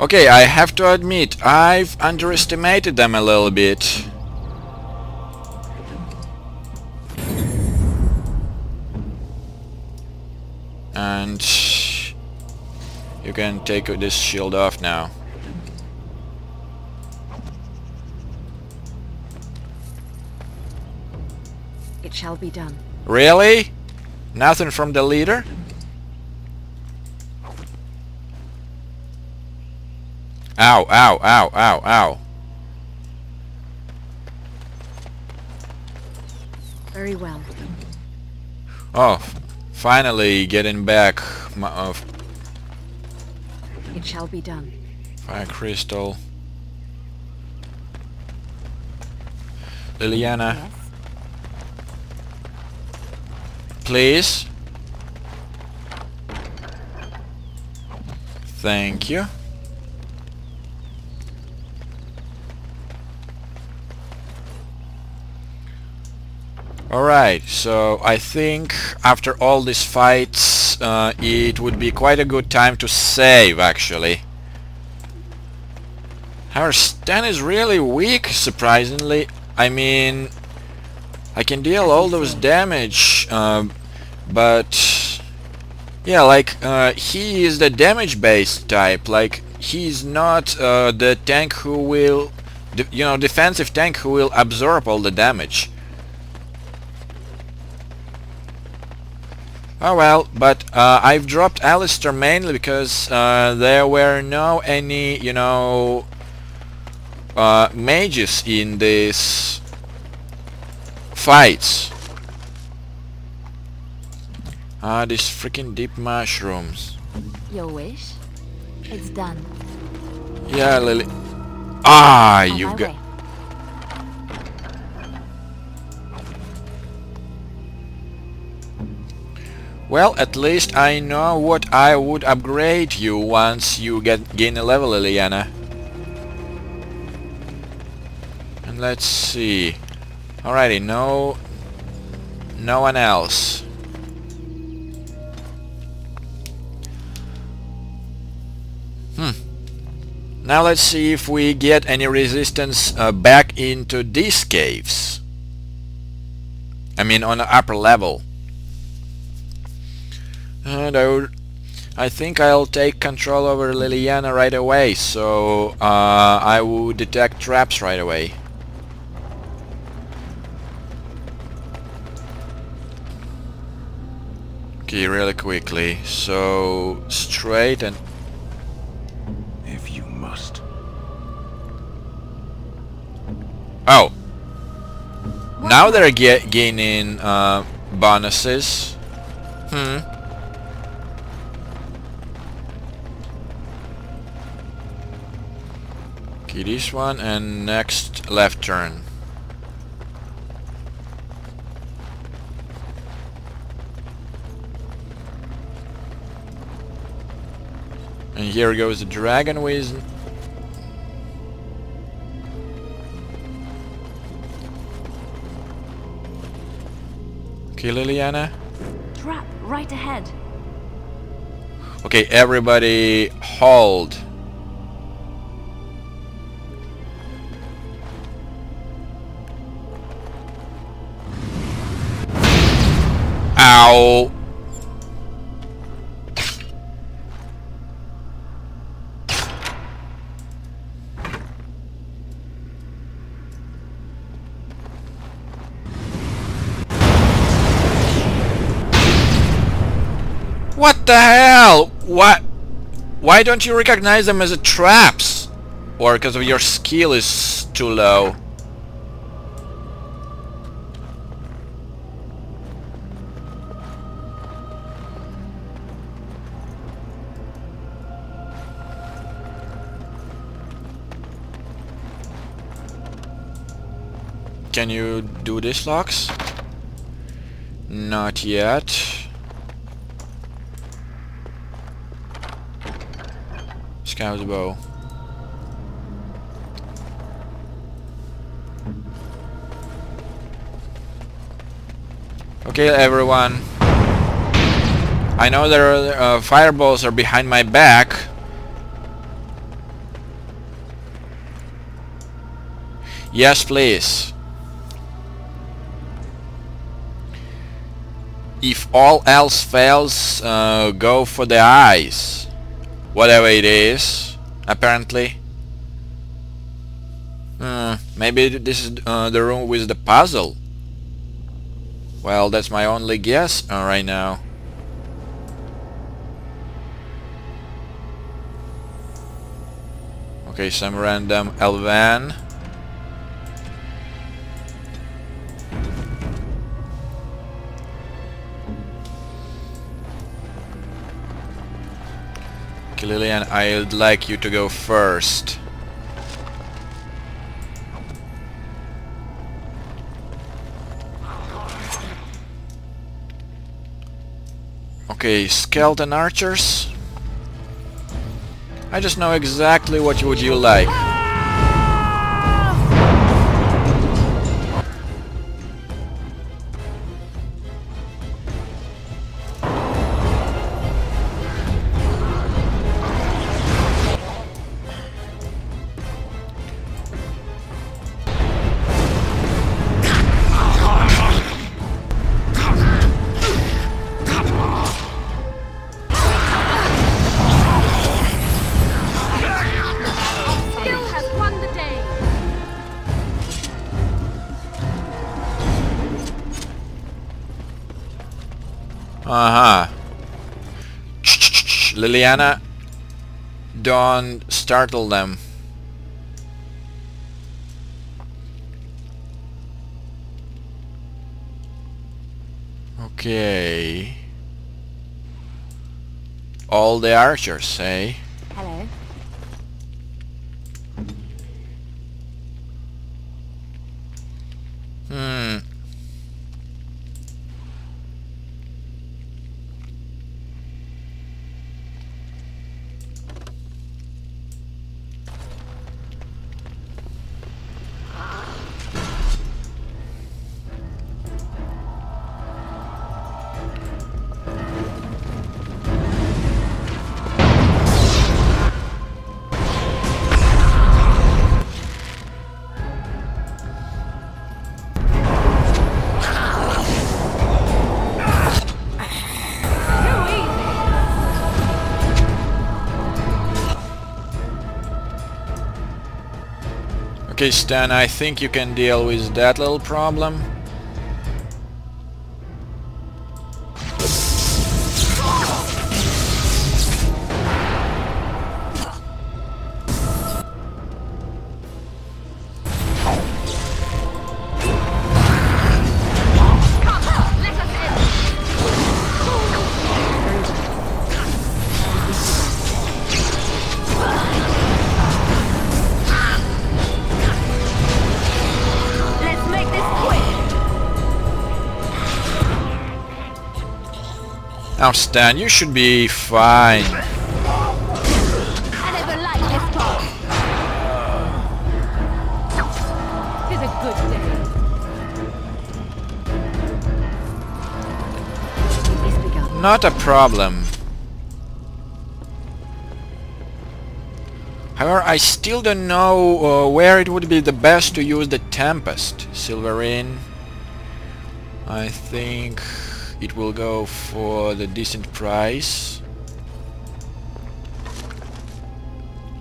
Okay, I have to admit, I've underestimated them a little bit. And you can take this shield off now. It shall be done. Really? Nothing from the leader? Ow, ow, ow, ow, ow. Very well. Oh, finally getting back my uh, It shall be done. fire crystal. Leliana, Yes. please. Thank you. Alright, so I think after all these fights uh, it would be quite a good time to save actually. Our Sten is really weak surprisingly. I mean I can deal all those damage um, but yeah like uh, he is the damage based type like he's not uh, the tank who will you know defensive tank who will absorb all the damage Oh well, but uh, I've dropped Alistair mainly because uh, there were no any, you know, uh, mages in these fights. Ah, these freaking deep mushrooms. Your wish? It's done. Yeah, Lily. Ah, you've got. way. Well, at least I know what I would upgrade you once you get gain a level, Leliana. And let's see. Alrighty, no... No one else. Hmm. Now let's see if we get any resistance uh, back into these caves. I mean on the upper level. And I would, I think I'll take control over Leliana right away, so uh, I will detect traps right away. Okay, really quickly. So straight and If you must. oh, now they're ga gaining uh, bonuses. Hmm. Okay, this one and next left turn. And here goes the dragon with Okay, Leliana. Trap right ahead. Okay, everybody hold. Ow. What the hell? What? Why don't you recognize them as traps? Or because of your skill is too low? Can you do this, Locks? Not yet. Scout's bow. Okay, everyone. I know there are uh, fireballs are behind my back. Yes, please. If all else fails, uh, go for the eyes. Whatever it is, apparently. Uh, maybe this is uh, the room with the puzzle. Well, that's my only guess uh, right now. Okay, some random Elvan. Lillian, I'd like you to go first. Okay, skeleton archers. I just know exactly what would you like. Leliana, don't startle them. Okay. All the archers, eh? Okay, Sten, I think you can deal with that little problem. Now, Sten, you should be fine. I never liked this part. Tis a good day. This begun. Not a problem. However, I still don't know uh, where it would be the best to use the Tempest. Silverite. I think it will go for the decent price.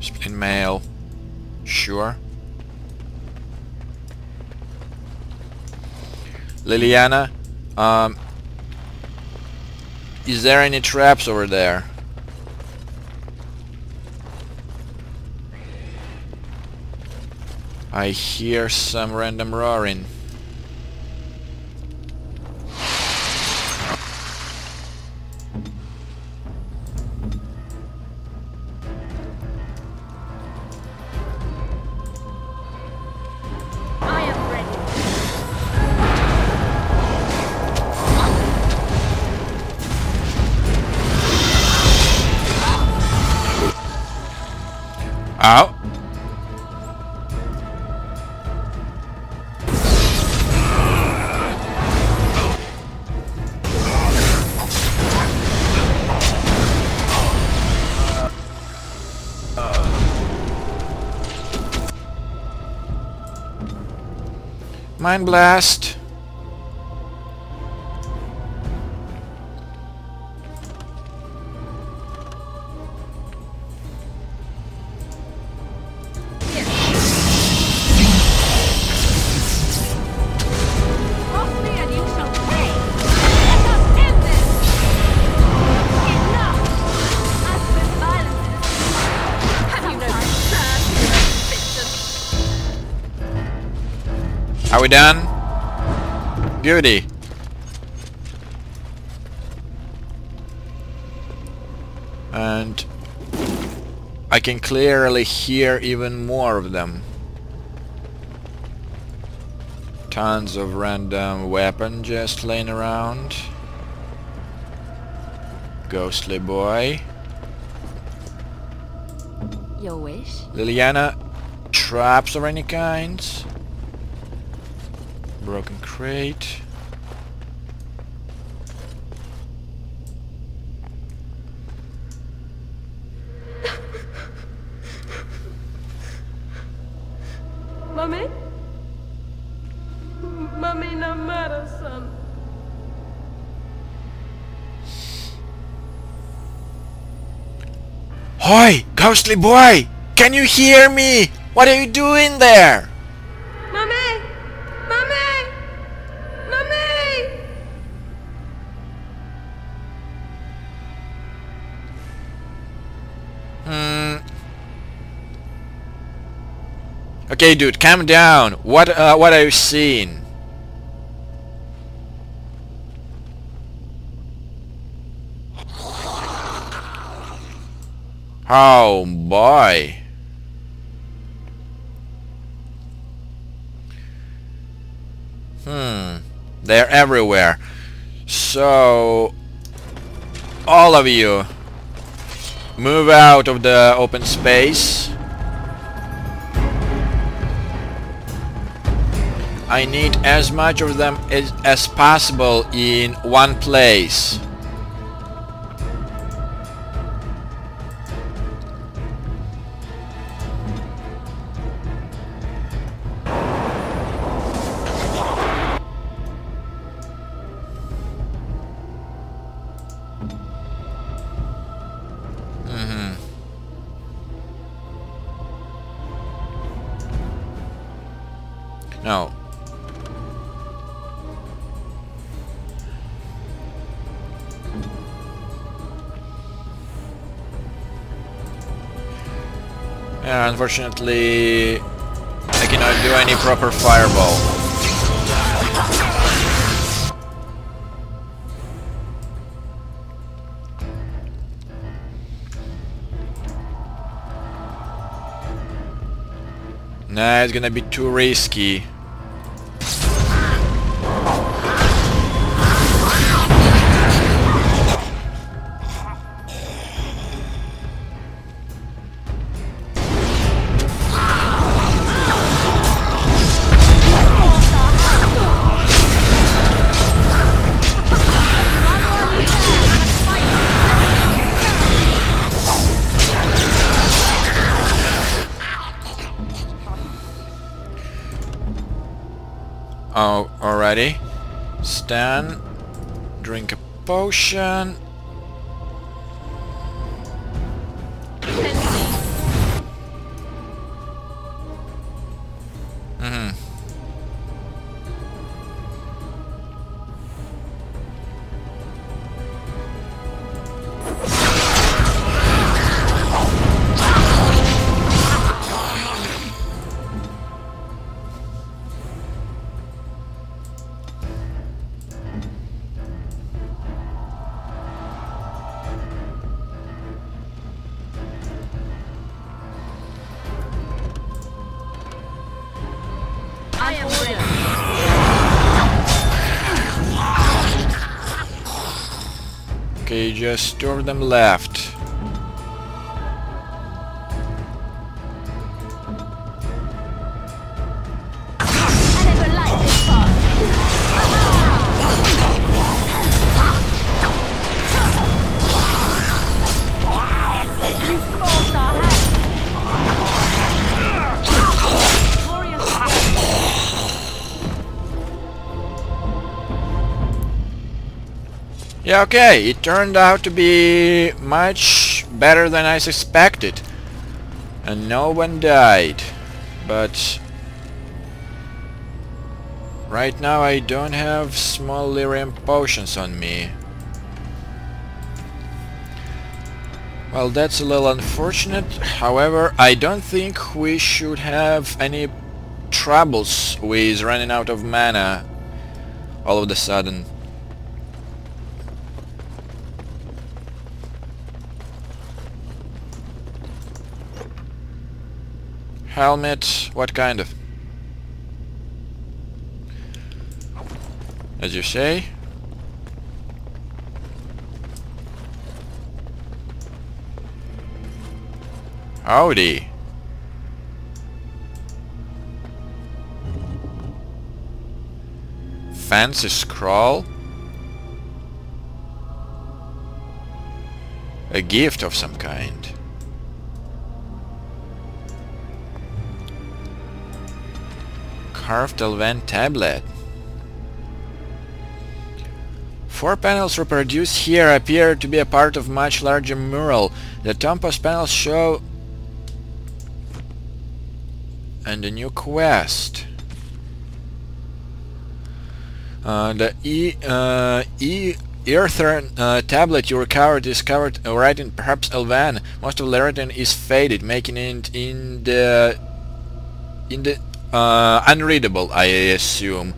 Splint mail. Sure. Leliana, um, is there any traps over there? I hear some random roaring. Mind blast. We done? Goody. And I can clearly hear even more of them. Tons of random weapon just laying around. Ghostly boy. Your wish? Leliana, traps of any kinds. Broken crate. Mommy? Mommy no matter, son. Hoi! Ghostly boy! Can you hear me? What are you doing there? Okay, dude, calm down. What uh, what are you seeing? Oh boy. Hmm. They're everywhere. So all of you move out of the open space. I need as much of them as, as possible in one place. Unfortunately, I cannot do any proper fireball. Nah, it's gonna be too risky. Oh, already. Stand. Drink a potion. Just two them left. Yeah, okay, it turned out to be much better than I suspected. And no one died. But... Right now I don't have small lyrium potions on me. Well, that's a little unfortunate. However, I don't think we should have any troubles with running out of mana all of a sudden. Helmet, what kind of? As you say. Howdy. Fancy scroll. A gift of some kind. Carved Elven tablet. Four panels reproduced here appear to be a part of much larger mural. The Tompas panels show and a new quest. Uh, the E uh, E uh, tablet you recovered is covered uh, right in perhaps Elvan. Most of Laerten is faded, making it in the in the uh, unreadable, I assume.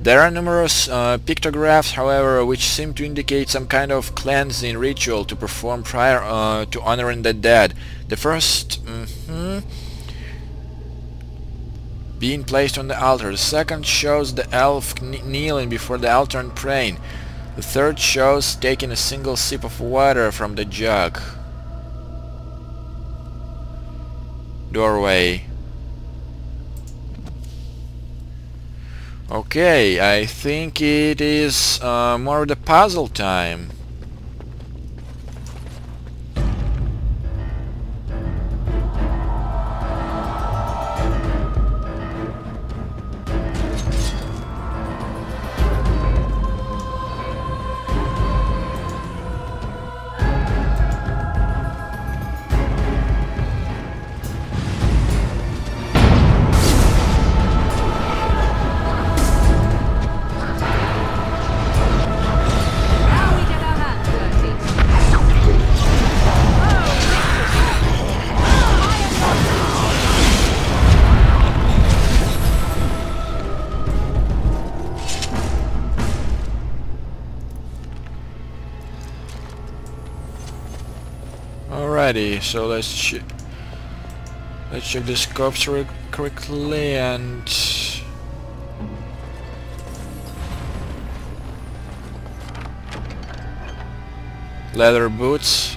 There are numerous uh, pictographs, however, which seem to indicate some kind of cleansing ritual to perform prior uh, to honoring the dead. The first mm -hmm, being placed on the altar. The second shows the elf kneeling before the altar and praying. The third shows taking a single sip of water from the jug. Doorway. Okay, I think it is uh, more the puzzle time. Alrighty, so let's check. Let's check the scopes real quickly and leather boots.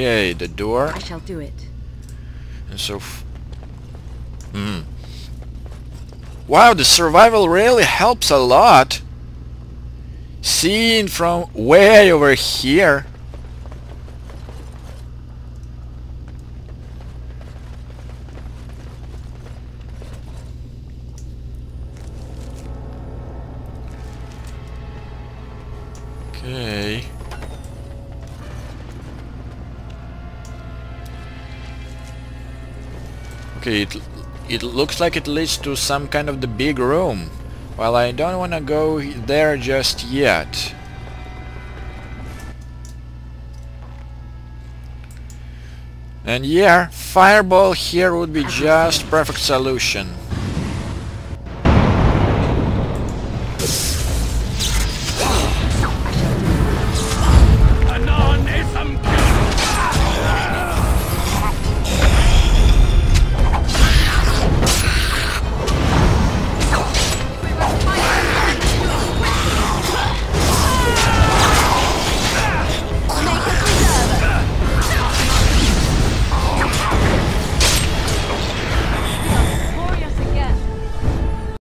Okay, the door. I shall do it. And so... Hmm. Wow, the survival really helps a lot. Seeing from way over here. It, it looks like it leads to some kind of the big room. Well, I don't want to go there just yet. And yeah, fireball here would be just perfect solution.